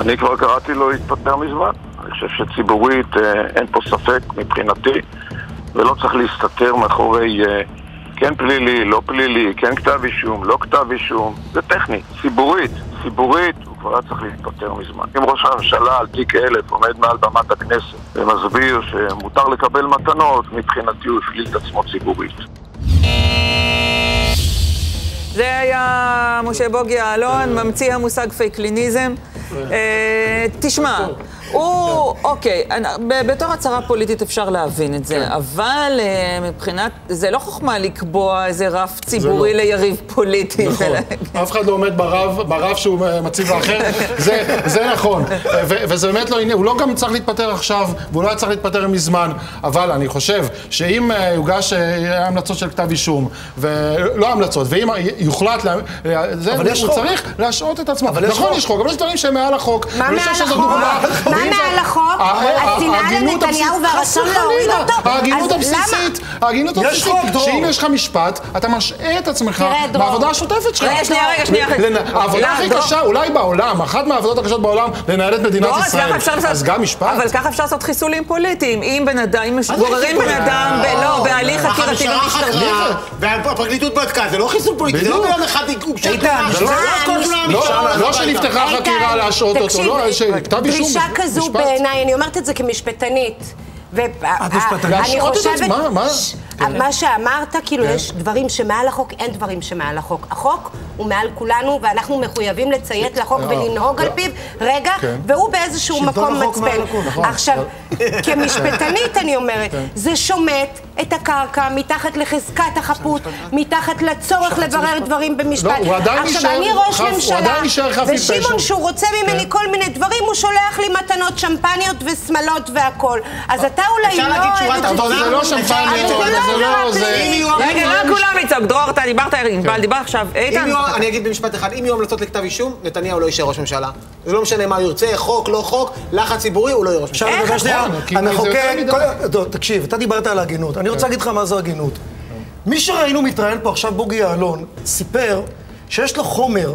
אני כבר קראתי לו להתפטר מזמן. אני חושב שציבורית אה, אין פה ספק מבחינתי, ולא צריך להסתתר מאחורי אה, כן פלילי, לא פלילי, כן כתב אישום, לא כתב אישום. זה טכני. ציבורית, ציבורית, כבר היה צריך להתפטר מזמן. אם ראש הממשלה על תיק אלף עומד מעל במת הכנסת ומסביר שמותר לקבל מתנות, מבחינתי הוא הפליל את עצמו ציבורית. זה היה משה בוגי יעלון, ממציא המושג פייקליניזם. אה, תשמע, הוא, אוקיי, בתור הצהרה פוליטית אפשר להבין את זה, אבל אה, מבחינת, זה לא חוכמה לקבוע איזה רף ציבורי לא. ליריב פוליטי. נכון, אף אחד לא עומד ברב, ברב שהוא מציב לאחר, זה, זה נכון, ו, וזה באמת לא עניין, הוא לא גם צריך להתפטר עכשיו, והוא לא היה צריך להתפטר מזמן, אבל אני חושב שאם אה, יוגש אה, המלצות של כתב אישום, ולא המלצות, ואם יוחלט, אה, הוא. צריך להשעות את עצמו. אבל יש נכון. יש חוק, אבל יש דברים שהם מעל החוק. מה מעל החוק? מה מעל החוק? ה- ה- השנאה ההגינות לנתניהו הבסיסית- והרצון להוריד אותו? ההגינות למה? הבסיסית, ההגינות יש הבסיסית, חוק, דרור. שאם יש לך משפט, אתה משעה את עצמך. מהעבודה השוטפת שלך. רגע, שנייה, רגע, שנייה. העבודה לא, הכי. קשה, אולי בעולם, אחת מהעבודות הקשות בעולם, לנהל את מדינת לא, ישראל. אז גם משפט. אבל ככה אפשר לעשות חיסולים פוליטיים. אם בן אדם, אם זה גוררים בן? אדם, לא, בהליך חקירתי המשטרה ומשטרתי. חקרה, והפרקליטות בדקה, זה לא חיסול פוליטי, זה לא. ביום אחד הוגשה לא- לא לא, לא שנפתחה. חקירה להשעות אותו, לא, יש כתב אישום. דרישה כזו. בעיניי, אני אומרת את זה כמשפטנית. את משפטנית? להשעות את עצמה, מה? ש- מה שאמרת, כאילו, יש דברים שמעל החוק, אין דברים שמעל החוק. החוק הוא מעל כולנו, ואנחנו מחויבים לציית לחוק ולנהוג על פיו, רגע, כן. והוא באיזשהו מקום מצפן. נכון. עכשיו, כמשפטנית אני אומרת, זה שומט את הקרקע מתחת לחזקת החפות, מתחת לצורך לברר דברים במשפט. לא, עכשיו, אני ראש ממשלה. ושמעון, שהוא רוצה ממני כן. כל מיני דברים, הוא שולח לי מתנות שמפניות ושמלות והכול. אז אתה אולי אפשר לא... להגיד שורה תחתונה? זה לא אפשר שמפניות, זה לא זה לא, רגע, לא כולם לצעוק. דרור, אתה דיברת, ענבל, דיבר עכשיו. איתן, יהיו- אני אגיד במשפט אחד, אם יהיו המלצות לכתב אישום, נתניהו לא יישאר ראש ממשלה. זה לא משנה מה הוא ירצה, חוק, לא חוק, לחץ ציבורי, הוא לא יהיה ראש ממשלה. לדבר שנייה, נכון, כאילו, המחוקק. כל- טוב, תקשיב, אתה דיברת על הגינות, אני רוצה להגיד לך מה זו הגינות. מי שראינו מתראיין פה עכשיו, בוגי יעלון, סיפר שיש לו חומר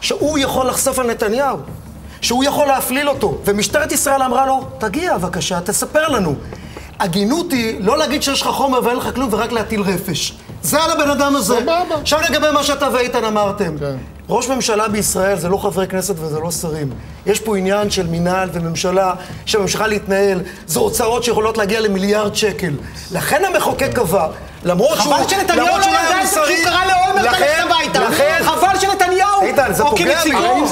שהוא יכול לחשוף על נתניהו, שהוא יכול להפליל אותו, ומשטרת ישראל אמרה לו, תגיע בבקשה, תספר לנו. הגינות היא לא להגיד שיש לך חומר ואין לך כלום ורק להטיל רפש. זה על הבן אדם הזה. סבבה. עכשיו לגבי מה שאתה ואיתן אמרתם. כן. ראש ממשלה בישראל זה לא חברי כנסת וזה לא שרים. יש פה עניין של מינהל וממשלה שממשיכה להתנהל. זה הוצאות שיכולות להגיע למיליארד שקל. לכן המחוקק קבע, למרות שהוא... חבל שנתניהו לא ידע את זה מוסרי, כשהוא קרא לאולמרט ללכת הביתה. לכן... חבל שנתניהו, איתן, זה פוגע בי. לא,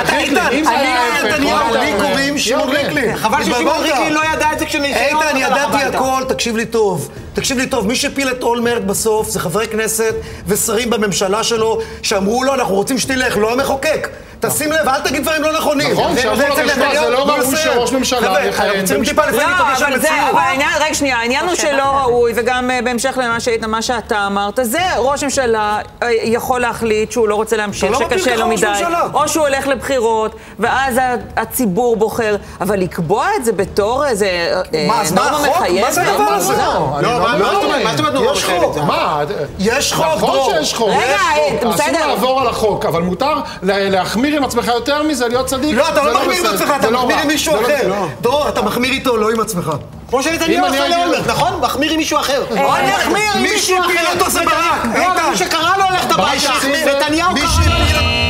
אתה- איתן, אני היה לא נתניהו, מה לי אומר? קוראים שמעון. ריקלין. חבל ששמעון. ריקלין לא ידע את זה כשנתניהו איתן, ידעתי. הכל, תקשיב לי טוב. תקשיב לי טוב, מי שהפיל את אולמרט בסוף זה חברי כנסת ושרים בממשלה שלו שאמרו לו, אנחנו רוצים שתלך, לא המחוקק. תשים לב, אל תגיד דברים לא נכונים. נכון, זה- שאמרו לו, תשמע, זה לא ראוי. שראש ממשלה חבר'ה, יכהן אנחנו צריכים במשפט. טיפה לא, להיפגש אבל זה, מציאות. אבל העניין, רגע שנייה, העניין הוא אוקיי, שלא ראוי, וגם אה, בהמשך למה שאתה אמרת, זה ראש ממשלה אה, יכול להחליט שהוא לא רוצה להמשיך, לא שקשה לו מדי. או שהוא הולך לבחירות, ואז הציבור בוחר, אבל לקבוע את זה בתור איזה אה, מה, אז מה נורמה החוק? מחייבת? מה זה הדבר הזה? לא, לא, מה- זאת אומרת? נורמה יש מחייבת? חוק. מה? יש חוק, נכון. שיש חוק. רגע. אה, בסדר. אסור לעבור על החוק, אבל מותר לה- להחמיר עם עצמך יותר מזה, להיות צדיק. לא, אתה זה לא מחמיר עם. עצמך, אתה לא מחמיר. עם מישהו לא- אחר. לא. דרור, אתה מחמיר איתו, לא עם עצמך. כמו שנתניהו אני עשה לאולמרט, נכון? מחמיר עם מישהו אחר. אה, או מחמיר עם מי מישהו שהפיל אחר. אותו זה ברק, לא, איתן. מי שקרא לו ללכת הביתה. נתניהו מי קרא לו שהפיל-